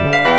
Música